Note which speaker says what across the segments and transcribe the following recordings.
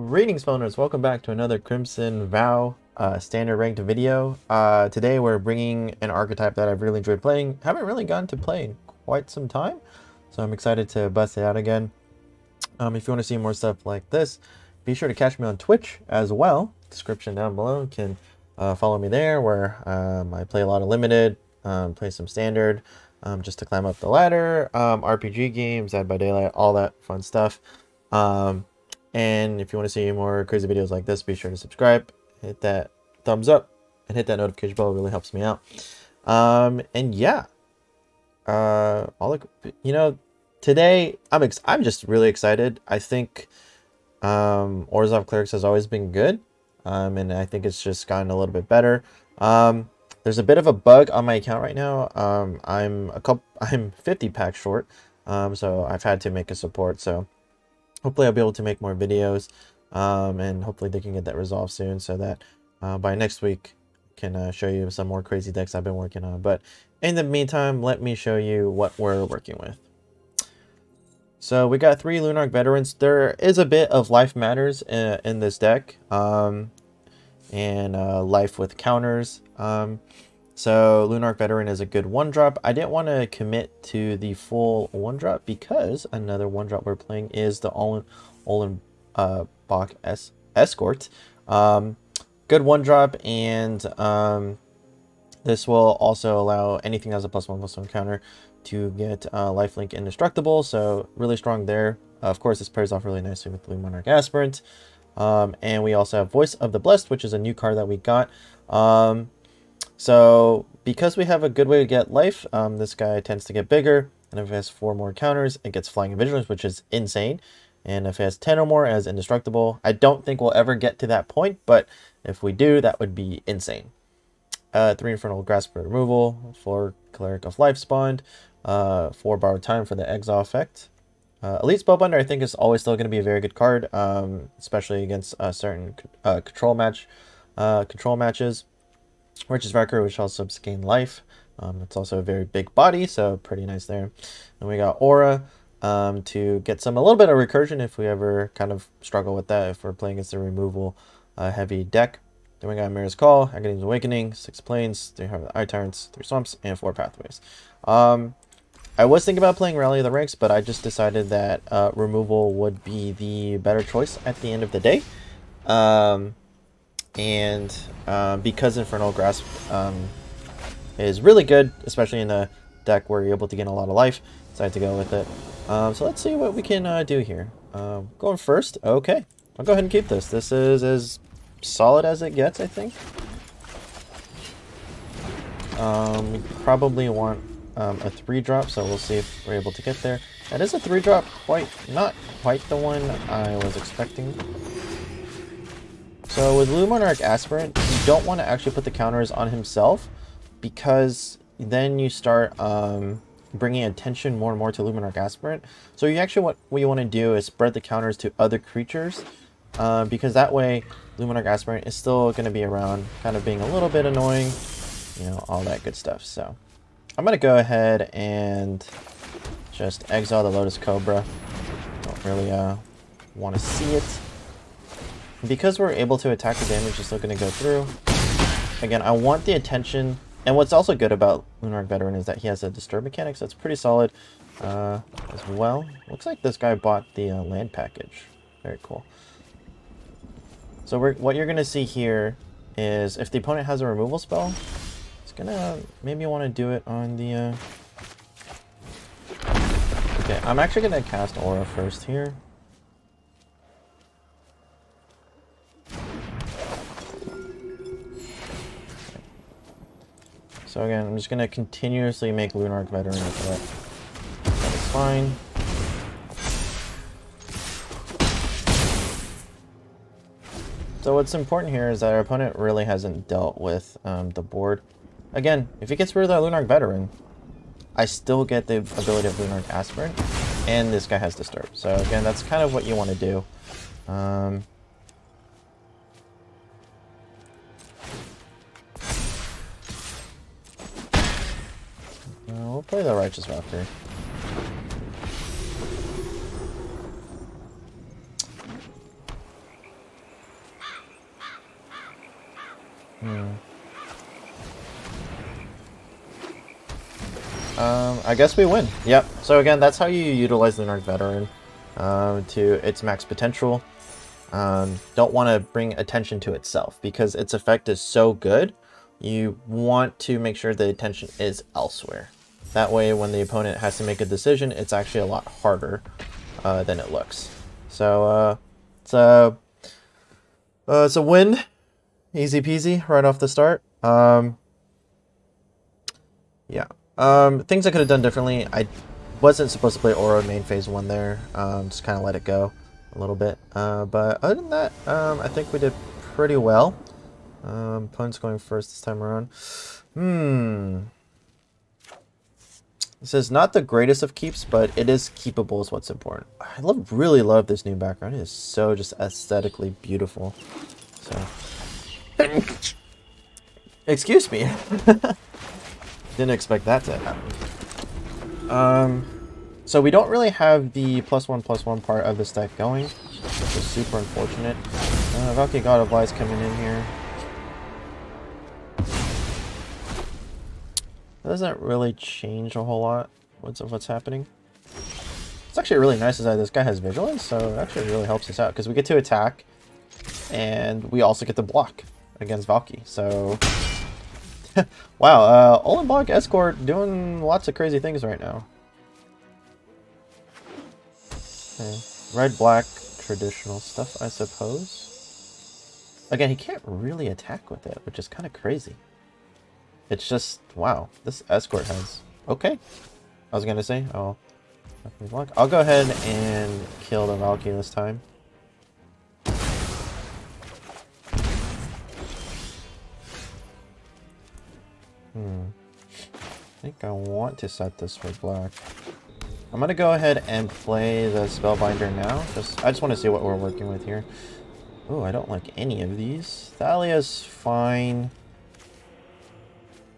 Speaker 1: Greetings, phoners. Welcome back to another Crimson Vow uh, standard ranked video. Uh, today we're bringing an archetype that I've really enjoyed playing. Haven't really gotten to play in quite some time, so I'm excited to bust it out again. Um, if you want to see more stuff like this, be sure to catch me on Twitch as well. Description down below. You can uh, follow me there where um, I play a lot of limited, um, play some standard, um, just to climb up the ladder, um, RPG games, Dead by Daylight, all that fun stuff. Um, and if you want to see more crazy videos like this, be sure to subscribe, hit that thumbs up, and hit that notification bell. It really helps me out. Um, and yeah, uh, all the, you know, today I'm ex I'm just really excited. I think um, Orzhov Clerics has always been good, um, and I think it's just gotten a little bit better. Um, there's a bit of a bug on my account right now. Um, I'm a couple, I'm 50 packs short, um, so I've had to make a support. So hopefully I'll be able to make more videos um, and hopefully they can get that resolved soon so that uh, by next week can uh, show you some more crazy decks I've been working on. But in the meantime, let me show you what we're working with. So we got three Lunarch veterans. There is a bit of life matters in, uh, in this deck um, and uh, life with counters. Um, so Lunarch Veteran is a good one drop. I didn't want to commit to the full one drop because another one drop we're playing is the Olin Olin uh, Bach es Escort. Um, good one drop, and um, this will also allow anything that has a plus one plus one counter to get uh, lifelink indestructible. So really strong there. Of course, this pairs off really nicely with the Luminarch Aspirant. Um, and we also have Voice of the Blessed, which is a new card that we got. Um, so because we have a good way to get life, um, this guy tends to get bigger. And if it has four more counters, it gets Flying and Vigilance, which is insane. And if it has 10 or more as indestructible, I don't think we'll ever get to that point, but if we do, that would be insane. Uh, 3 Infernal Grasp for removal, 4 Cleric of Life's Bond, uh, 4 Borrowed Time for the Exile effect. Uh, Elite Spellbinder, I think, is always still going to be a very good card, um, especially against uh, certain uh, control match uh, control matches. Witch's Valkyrie, which also gain life. Um, it's also a very big body, so pretty nice there. And we got Orah um, to get some a little bit of recursion if we ever kind of struggle with that if we're playing against a removal uh, heavy deck. Then we got Mirror's Call, Agadeem's Awakening, six plains, three Eye Tyrants, three swamps, and four pathways. Um, I was thinking about playing Rally of the Ranks, but I just decided that uh, removal would be the better choice at the end of the day. Um, and um, because Infernal Grasp um, is really good, especially in a deck where you're able to gain a lot of life, i decided to go with it. Um, so let's see what we can uh, do here. Um, going first, okay. I'll go ahead and keep this. This is as solid as it gets, I think. Um, probably want um, a 3-drop, so we'll see if we're able to get there. That is a 3-drop, quite not quite the one I was expecting. So with Luminarch Aspirant, you don't want to actually put the counters on himself because then you start um, bringing attention more and more to Luminarch Aspirant. So you actually what, what you want to do is spread the counters to other creatures uh, because that way Luminarch Aspirant is still going to be around, kind of being a little bit annoying, you know, all that good stuff. So I'm going to go ahead and just exile the Lotus Cobra. Don't really uh, want to see it. Because we're able to attack the damage is still going to go through. Again, I want the attention. And what's also good about Lunarch Veteran is that he has a Disturb mechanic, so it's pretty solid uh, as well. Looks like this guy bought the uh, land package. Very cool. So what you're going to see here is if the opponent has a removal spell, it's going to maybe want to do it on the... Uh... Okay, I'm actually going to cast Orah first here. So again, I'm just going to continuously make Lunarch Veteran that. That is fine. So what's important here is that our opponent really hasn't dealt with um, the board. Again, if he gets rid of that Lunarch Veteran, I still get the ability of Lunarch Aspirant, and this guy has Disturb. So again, that's kind of what you want to do. Um, Play the Righteous Valkyrie. Hmm. Um, I guess we win. Yep. So again, that's how you utilize the Nerd Veteran um, to its max potential. Um, don't want to bring attention to itself because its effect is so good. You want to make sure the attention is elsewhere. That way, when the opponent has to make a decision, it's actually a lot harder uh, than it looks. So uh, it's a uh, it's a win, easy peasy right off the start. Um, yeah. Um, things I could have done differently. I wasn't supposed to play Orah main phase one there. Um, just kind of let it go a little bit. Uh, but other than that, um, I think we did pretty well. Um, opponent's going first this time around. Hmm. This is not the greatest of keeps, but it is keepable is what's important. I love, really love this new background. It is so just aesthetically beautiful. So, excuse me. Didn't expect that to happen. Um, so we don't really have the plus one plus one part of this deck going, which is super unfortunate. Uh, Valki God of Lies coming in here. Doesn't really change a whole lot what's what's happening. It's actually really nice is that this guy has vigilance, so it actually really helps us out because we get to attack, and we also get to block against Valki. So wow, uh, Ollenbock Escort doing lots of crazy things right now. Okay. Red, black, traditional stuff, I suppose. Again, he can't really attack with it, which is kind of crazy. It's just, wow, this escort has... Okay. I was gonna say, oh. I'll go ahead and kill the Valkyrie this time. Hmm. I think I want to set this for black. I'm gonna go ahead and play the Spellbinder now. Just I just want to see what we're working with here. Oh, I don't like any of these. Thalia's fine.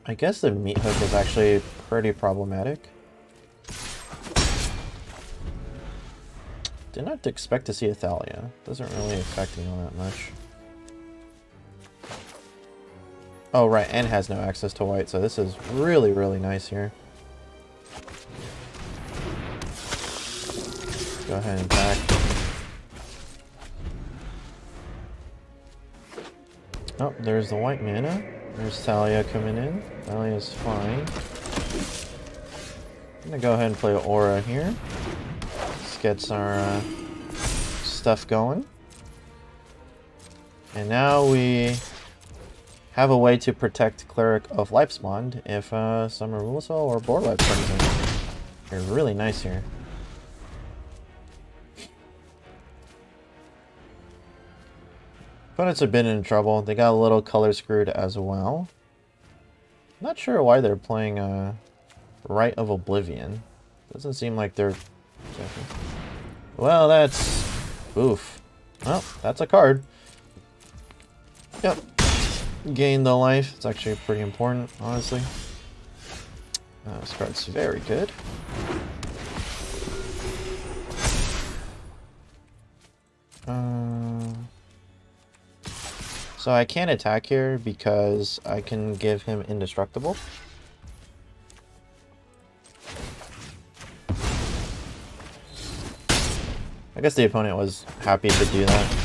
Speaker 1: I guess the meat hook is actually pretty problematic. Did not expect to see a Thalia. Doesn't really affect me all that much. Oh, right, and has no access to white, so this is really, really nice here. Go ahead and back. Oh, there's the white mana. There's Thalia coming in. Thalia's fine. I'm gonna go ahead and play Orah here. Let's get our uh, stuff going. And now we have a way to protect Cleric of Life's Bond if uh, Summer Rulesoul or Borlife comes in. They're really nice here. Opponents have been in trouble. They got a little color screwed as well. Not sure why they're playing uh, Rite of Oblivion. Doesn't seem like they're... Well, that's... Oof. Well, that's a card. Yep, gain the life. It's actually pretty important, honestly. Uh, this card's very good. So I can't attack here because I can give him indestructible. I guess the opponent was happy to do that.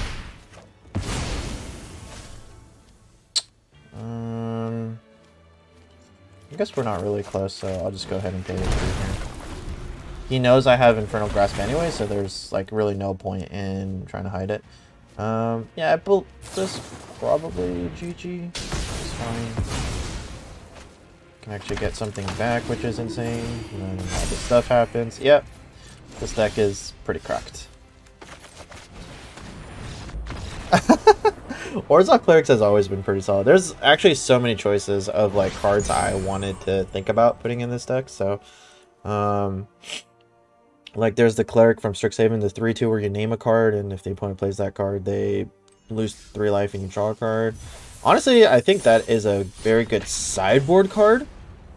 Speaker 1: Um, I guess we're not really close, so I'll just go ahead and pay it here. He knows I have Infernal Grasp anyway, so there's like really no point in trying to hide it. Um, yeah, I built this probably GG. It's fine. Can actually get something back, which is insane. And then all this stuff happens. Yep, this deck is pretty cracked. Orzhov Clerics has always been pretty solid. There's actually so many choices of like cards I wanted to think about putting in this deck. So, um, like there's the Cleric from Strixhaven, the 3-2 where you name a card, and if the opponent plays that card, they lose 3 life and you draw a card. Honestly, I think that is a very good sideboard card.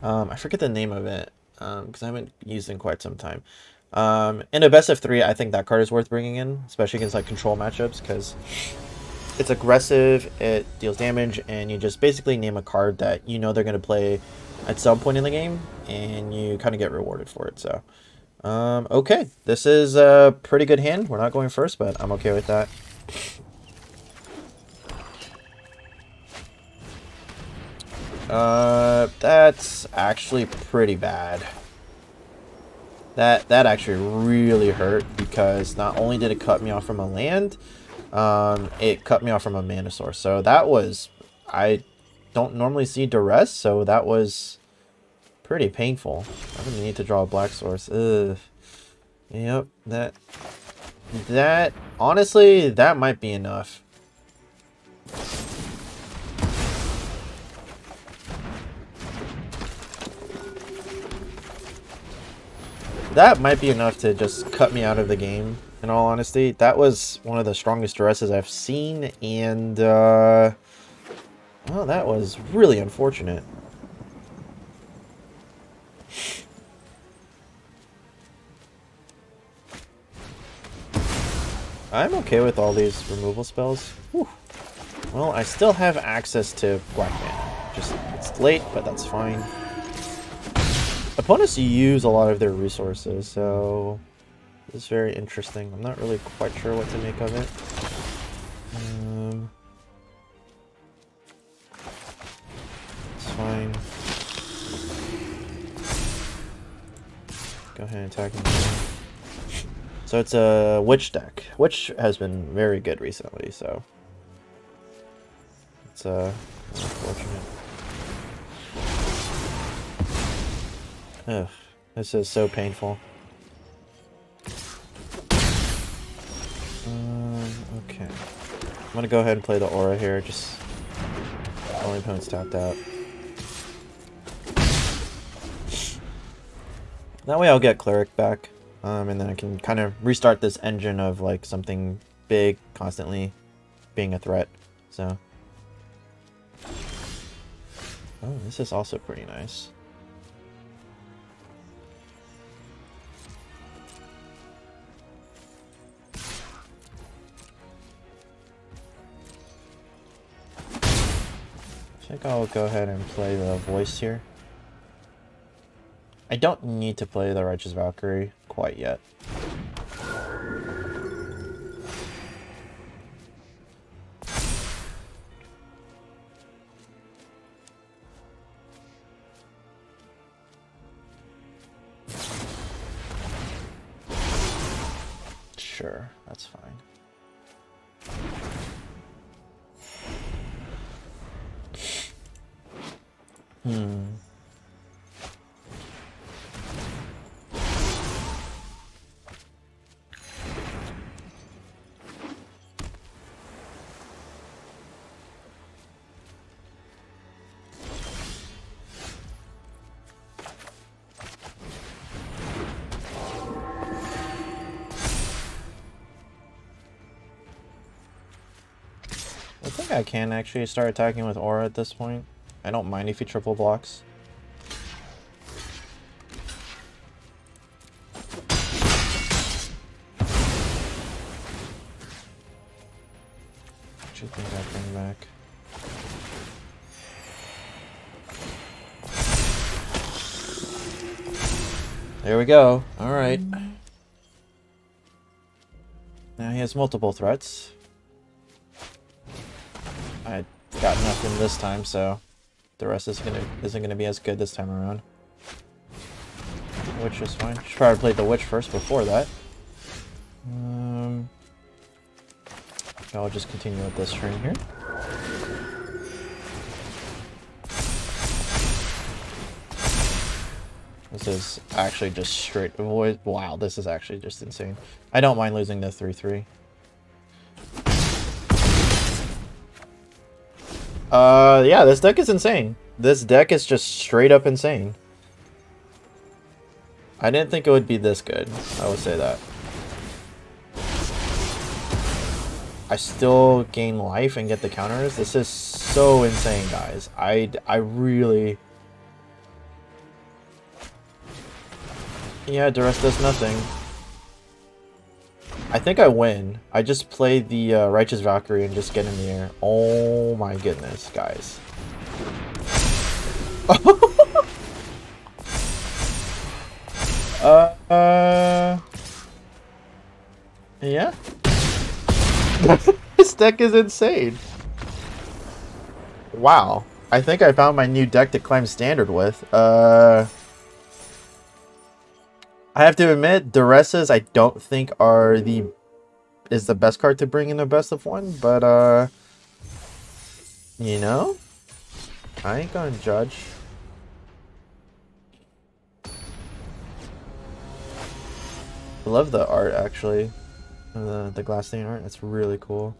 Speaker 1: Um, I forget the name of it, because um, I haven't used it in quite some time. Um, in a best of three, I think that card is worth bringing in, especially against like control matchups, because it's aggressive, it deals damage, and you just basically name a card that you know they're going to play at some point in the game, and you kind of get rewarded for it. So, um, okay, this is a pretty good hand. We're not going first, but I'm okay with that. Uh, that's actually pretty bad. That that actually really hurt because not only did it cut me off from a land, um, it cut me off from a mana source. So that was I don't normally see duress, so that was pretty painful. I'm gonna need to draw a black source. Ugh. Yep, that that honestly that might be enough. That might be enough to just cut me out of the game, in all honesty. That was one of the strongest Duresses I've seen, and, uh... Well, that was really unfortunate. I'm okay with all these removal spells. Whew. Well, I still have access to Black Mana. Just, it's late, but that's fine. Opponents use a lot of their resources, so it's very interesting. I'm not really quite sure what to make of it. Um, it's fine. Go ahead and attack him. So it's a witch deck, which has been very good recently. So it's uh, unfortunate. Ugh, this is so painful. Um, okay. I'm gonna go ahead and play the Orah here, just only opponent's tapped out. That way I'll get Cleric back, um, and then I can kind of restart this engine of like something big constantly being a threat, so. Oh, this is also pretty nice. I think I'll go ahead and play the voice here. I don't need to play the Righteous Valkyrie quite yet. Sure, that's fine. I can actually start attacking with Orah at this point. I don't mind if he triple blocks. What do you think I bring back? There we go. Alright. Now he has multiple threats. Got nothing this time, so the rest is gonna isn't gonna be as good this time around. Witch is fine. Should probably play the witch first before that. Um, I'll just continue with this string here. This is actually just straight avoid. Wow, this is actually just insane. I don't mind losing the 3-3. Uh, yeah, this deck is insane. This deck is just straight up insane. I didn't think it would be this good. I would say that. I still gain life and get the counters. This is so insane, guys. I, I really... Yeah, Duress does nothing. I think I win. I just play the uh, Righteous Valkyrie and just get in the air. Oh my goodness, guys. uh, uh, yeah. this deck is insane. Wow. I think I found my new deck to climb standard with. Uh, I have to admit, Duresses I don't think are the is the best card to bring in the best of one, but uh, you know, I ain't gonna judge. I love the art actually, the the glass stain art. It's really cool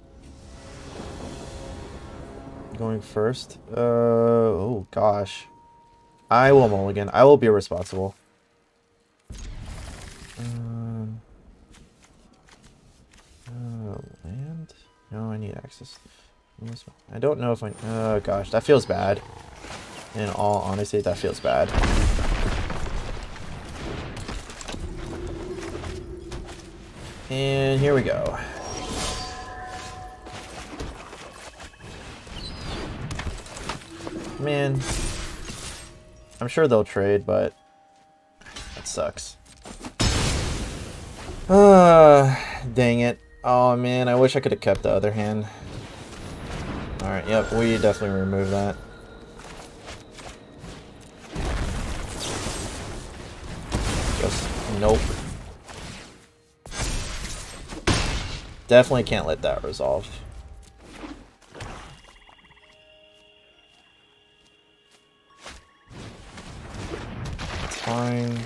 Speaker 1: going first? Uh, oh gosh. I will mulligan. I will be responsible. Um, uh, land? No, I need access. I don't know if I... Oh gosh, that feels bad. In all honesty, that feels bad. And here we go. Man. I'm sure they'll trade, but that sucks. Uh, dang it. Oh man, I wish I could have kept the other hand. Alright, yep, we definitely remove that. Just, nope. Definitely can't let that resolve. fine.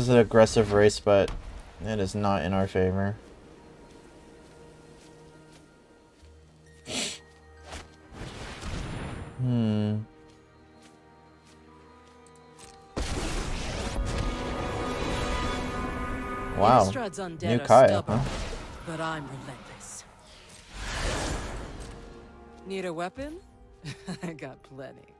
Speaker 1: Is an aggressive race, but it is not in our favor. hmm. Wow. New Kaya, huh?
Speaker 2: But I'm relentless. Need a weapon? I got plenty.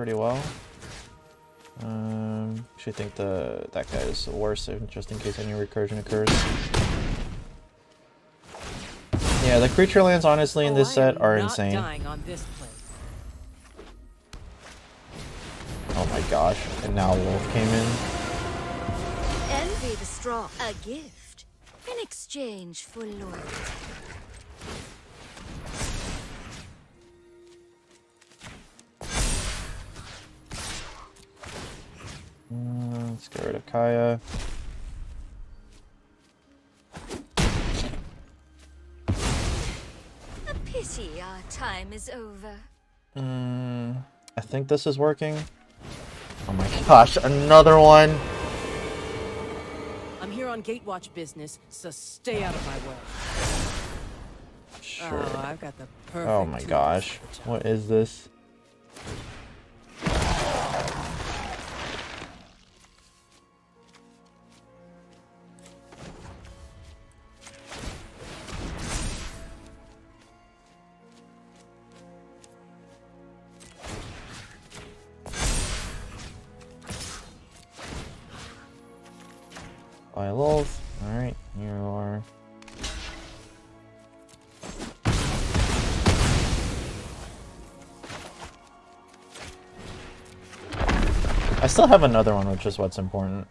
Speaker 1: Pretty well. Um, actually think the that guy is worse, just in case any recursion occurs. Yeah, the creature lands honestly in this oh, set are insane. Oh my gosh, and now Wolf came in.
Speaker 3: Envy the straw, a gift in exchange for loyalty.
Speaker 1: Uh, let's get rid of Kaya.
Speaker 3: A pity our time is over.
Speaker 1: Mm, I think this is working. Oh my gosh, another one!
Speaker 2: I'm here on Gatewatch business, so stay out of my way.
Speaker 1: Sure.
Speaker 2: Oh, I've got the perfect
Speaker 1: Oh my gosh, what is this? Lulz. Alright, you are... I still have another one, which is what's important.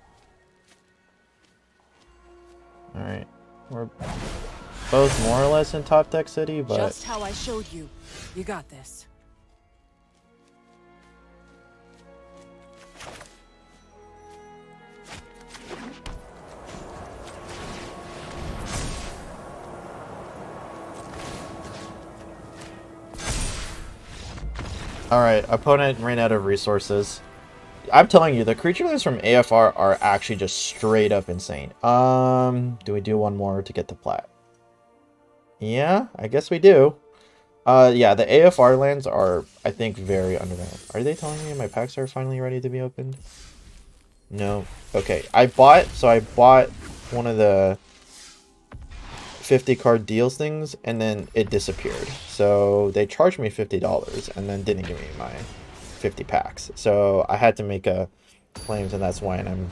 Speaker 1: Alright. We're both more or less in top deck city, but...
Speaker 2: Just how I showed you. You got this.
Speaker 1: Alright, opponent ran out of resources. I'm telling you, the creature lists from AFR are actually just straight up insane. Um, do we do one more to get the plat? Yeah, I guess we do. Uh, yeah, the AFR lands are, I think, very undervalued. Are they telling me my packs are finally ready to be opened? No. Okay, I bought, so I bought one of the 50 card deals things, and then it disappeared. So they charged me $50 and then didn't give me my 50 packs. So I had to make a claims, and that's why, and I'm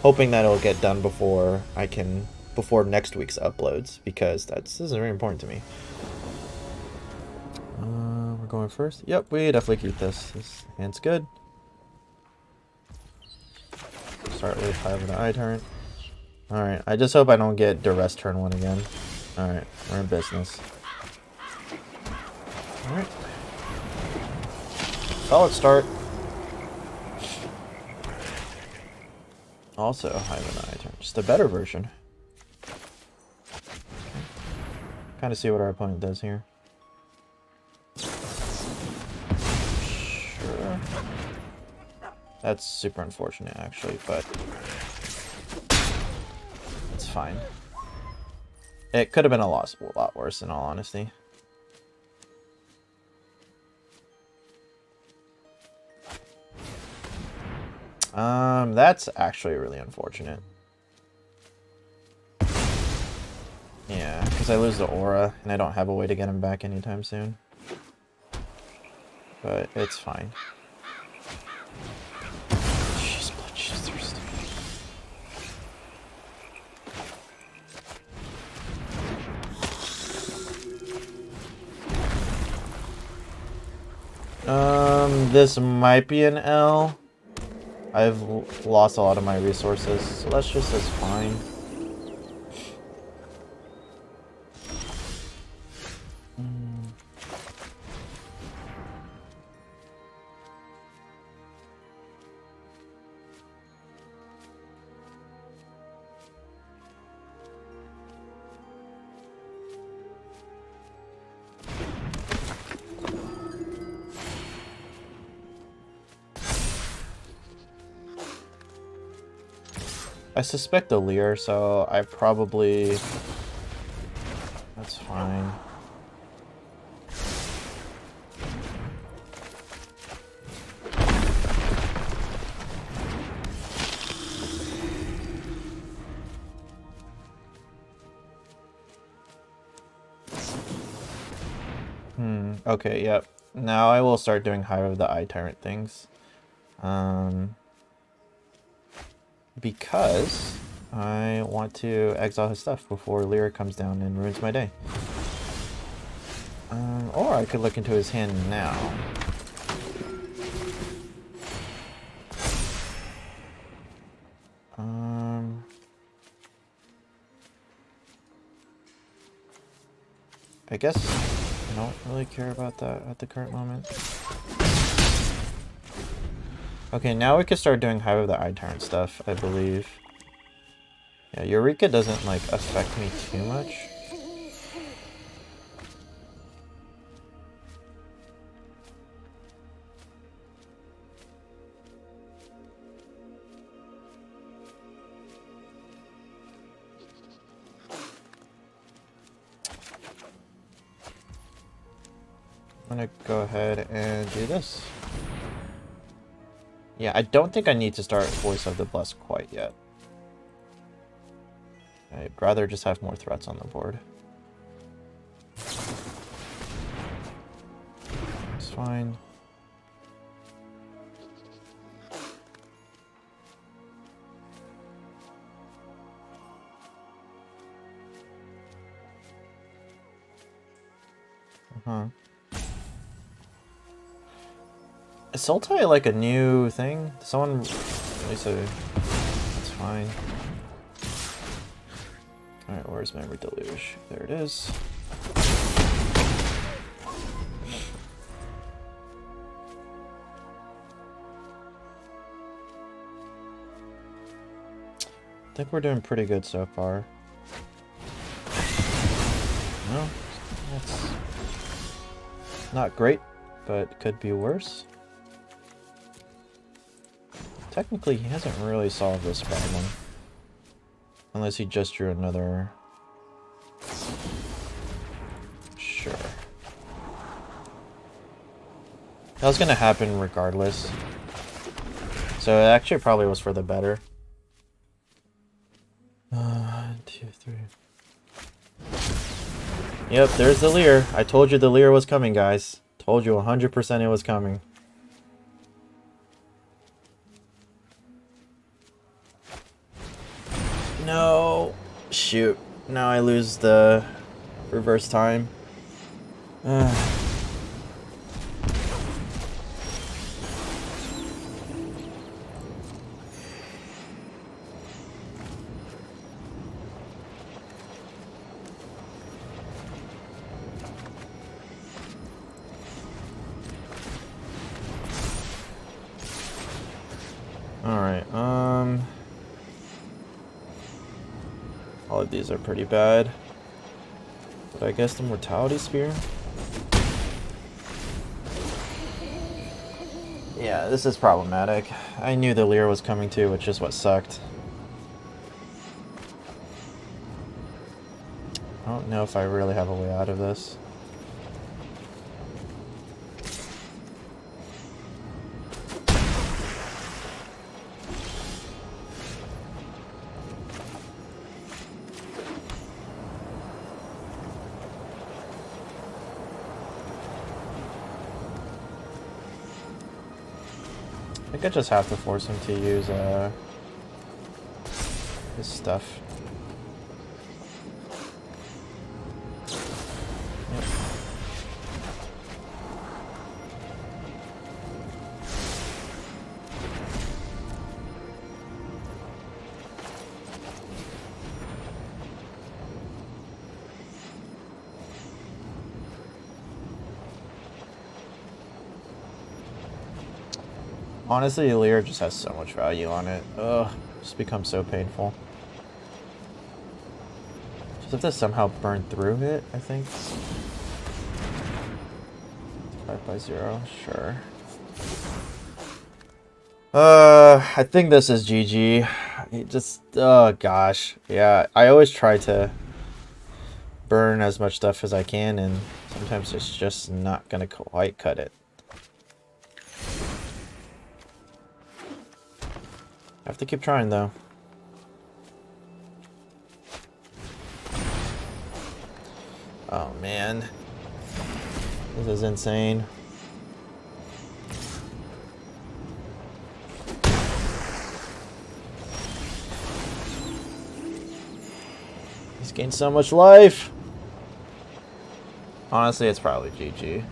Speaker 1: hoping that it'll get done before I can, before next week's uploads, because that's, this is very important to me. Uh, we're going first. Yep, we definitely keep this. This hand's good. Start with five of the eye turn. Alright, I just hope I don't get duress turn one again. Alright, we're in business. Alright. Solid start. Also, Hive and. Just a better version. Kind of see what our opponent does here. Sure. That's super unfortunate, actually, but it's fine. It could have been a lot, a lot worse, in all honesty. Um, that's actually really unfortunate. Yeah, because I lose the Orah, and I don't have a way to get him back anytime soon. But it's fine. Um, this might be an L. I've lost a lot of my resources, so that's just as fine. I suspect a Lier, so I probably... That's fine. Hmm, okay, yep. Now I will start doing Hive of the Eye Tyrant things. Um because I want to exile his stuff before Lyra comes down and ruins my day. Um, or I could look into his hand now. Um, I guess I don't really care about that at the current moment. Okay, now we can start doing Hive of the Eye Tyrant stuff, I believe. Yeah, Eureka doesn't, like, affect me too much. I'm gonna go ahead and do this. Yeah, I don't think I need to start Voice of the Blessed quite yet. I'd rather just have more threats on the board. It's fine. Uh-huh. Is Sultai like a new thing? Someone release a... That's fine. Alright, where's Memory Deluge? There it is. I think we're doing pretty good so far. No, that's not great, but could be worse. Technically, he hasn't really solved this problem. Unless he just drew another... Sure. That was gonna happen regardless. So it actually probably was for the better. One, two, three. Yep, there's the Lier. I told you the Lier was coming, guys. Told you 100% it was coming. Shoot. Now I lose the reverse time. All of these are pretty bad. But I guess the Mortality Spear? Yeah, this is problematic. I knew the Lier was coming too, which is what sucked. I don't know if I really have a way out of this. I just have to force him to use uh, his stuff. Honestly, Lier just has so much value on it. Ugh, just becomes so painful. Just have to somehow burn through it, I think. 5 by 0, sure. Uh, I think this is GG. It just, oh gosh. Yeah, I always try to burn as much stuff as I can, and sometimes it's just not gonna quite cut it. I have to keep trying though. Oh man. This is insane. He's gained so much life. Honestly, it's probably GG.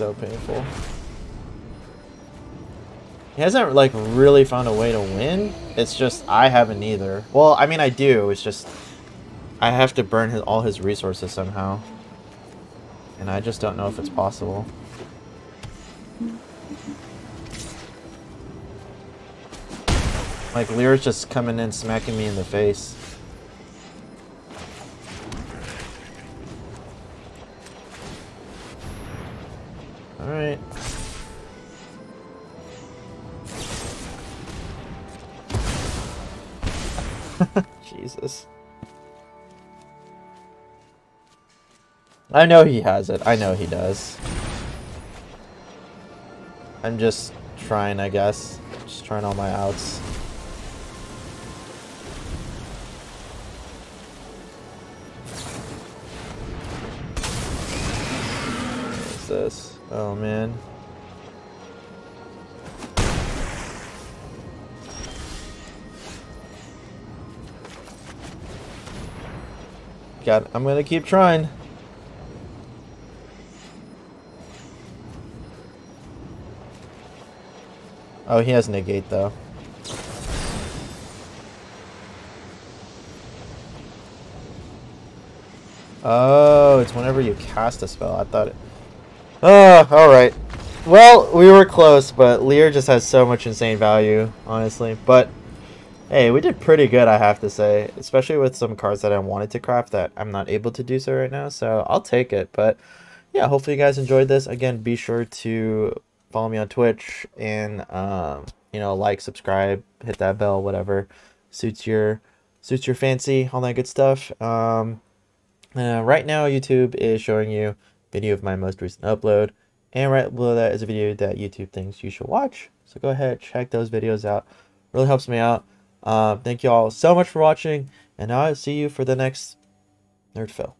Speaker 1: So painful. He hasn't, like, really found a way to win. It's just, I haven't either. Well, I mean, I do. It's just, I have to burn his, all his resources somehow. And I just don't know if it's possible. Like, Lier's just coming in smacking me in the face. I know he has it. I know he does. I'm just trying, I guess. Just trying all my outs. What's this? Oh man. God, I'm gonna keep trying. Oh, he has negate though. Oh, it's whenever you cast a spell. I thought it. Oh, alright. Well, we were close, but Lier just has so much insane value, honestly. But, hey, we did pretty good, I have to say. Especially with some cards that I wanted to craft that I'm not able to do so right now. So, I'll take it. But, yeah, hopefully you guys enjoyed this. Again, be sure to follow me on Twitch and, um, you know, like, subscribe, hit that bell, whatever suits your suits your fancy, all that good stuff. Um, uh, right now, YouTube is showing you video of my most recent upload, and right below that is a video that YouTube thinks you should watch. So go ahead, check those videos out. Really helps me out. Uh, thank you all so much for watching, and I'll see you for the next NerdPhil.